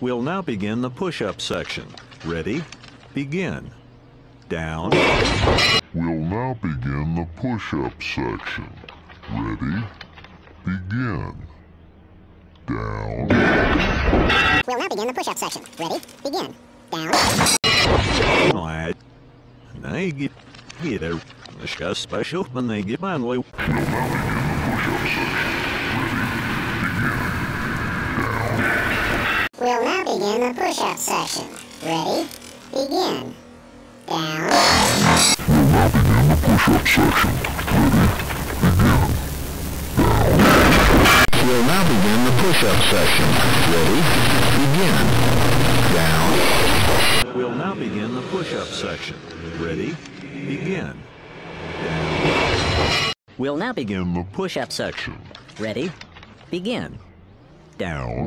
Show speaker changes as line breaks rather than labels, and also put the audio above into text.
We'll now begin the push-up section. Ready? Begin. Down.
We'll now begin the push-up section. Ready? Begin. Down.
We'll now begin the push-up section. Ready? Begin. Down.
Right. Nej, get, get a ska special, men they get man way.
We'll now begin the push-up section. Ready? Begin. Down.
We'll now begin the push-up section. Ready? Begin. Down. We'll now begin the push-up session. Ready? Begin. Down.
We'll now begin the push-up section. Ready? Begin. Down.
We'll now begin the push-up section. Ready? Begin.
Down.